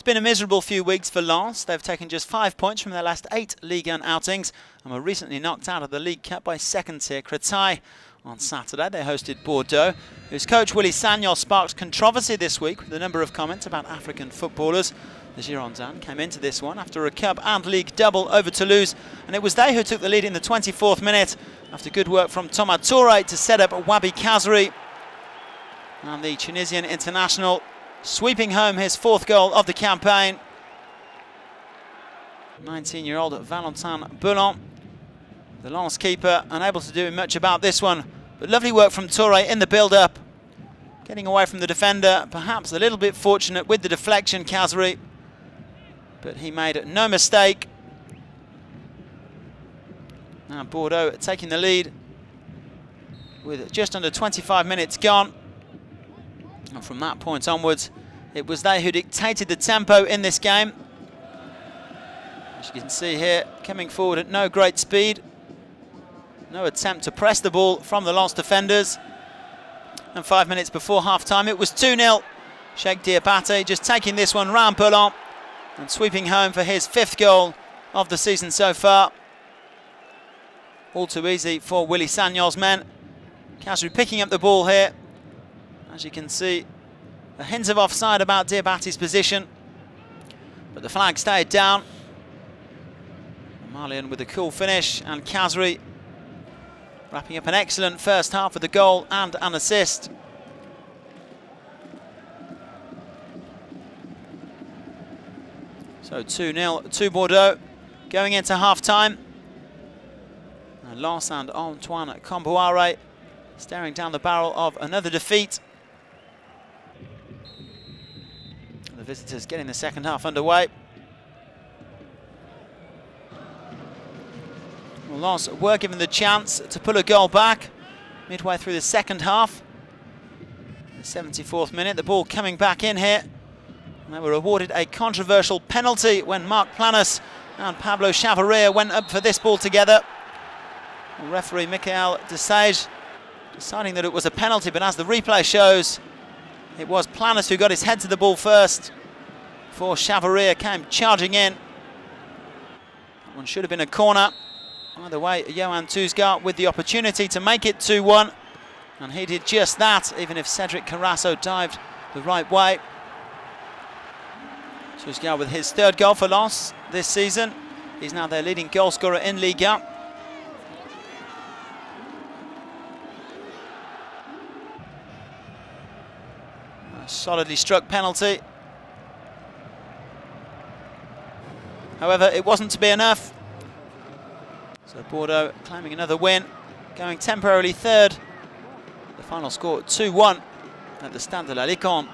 It's been a miserable few weeks for Lens. They've taken just five points from their last eight League 1 outings and were recently knocked out of the League Cup by second tier Créteil. On Saturday, they hosted Bordeaux, whose coach Willy Sagnol sparked controversy this week with a number of comments about African footballers. The Girondins came into this one after a Cup and League double over Toulouse, and it was they who took the lead in the 24th minute after good work from Thomas Touré to set up Wahbi Khazri. And the Tunisian international sweeping home his fourth goal of the campaign. 19-year-old Valentin Belon, the Lens keeper, unable to do much about this one. But lovely work from Touré in the build-up. Getting away from the defender, perhaps a little bit fortunate with the deflection, Khazri. But he made no mistake. Now Bordeaux taking the lead with just under 25 minutes gone. And from that point onwards, it was they who dictated the tempo in this game. As you can see here, coming forward at no great speed. No attempt to press the ball from the last defenders. And five minutes before half-time, it was 2-0. Cheick Diabate just taking this one round Belon and sweeping home for his fifth goal of the season so far. All too easy for Willy Sagnol's men. Khazri picking up the ball here. As you can see, a hint of offside about Diabate's position. But the flag stayed down. Malian with a cool finish and Khazri wrapping up an excellent first half with a goal and an assist. So 2-0 to Bordeaux going into half-time. Lens and Antoine Kombouaré staring down the barrel of another defeat. Visitors getting the second half underway. Lens were given the chance to pull a goal back midway through the second half. The 74th minute, the ball coming back in here. And they were awarded a controversial penalty when Marc Planus and Pablo Chavarria went up for this ball together. referee Michael Desage deciding that it was a penalty, but as the replay shows, it was Planas who got his head to the ball first before Chavarria came charging in. That one should have been a corner. Either way, Yoann Touzghar with the opportunity to make it 2-1. And he did just that, even if Cedric Carrasso dived the right way. Touzghar with his third goal for Lens this season. He's now their leading goalscorer in Liga. solidly struck penalty. However, it wasn't to be enough. So Bordeaux claiming another win, going temporarily third. The final score 2-1 at the Stade de la Licorne.